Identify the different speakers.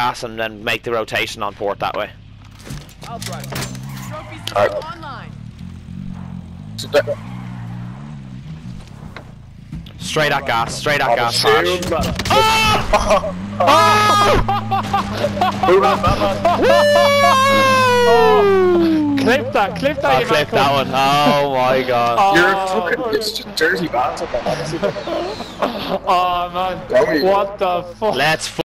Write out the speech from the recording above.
Speaker 1: gas and then make the rotation on port that way.
Speaker 2: Alright.
Speaker 1: Straight at gas, straight at gas.
Speaker 2: shoot.
Speaker 1: Harsh.
Speaker 2: Move.
Speaker 3: Clip that, clip that.
Speaker 1: I'll
Speaker 3: you
Speaker 1: clip that one. Oh my god.
Speaker 2: Oh. You're a fucking dirty bastard.
Speaker 3: Oh man, what the fuck?
Speaker 1: Let's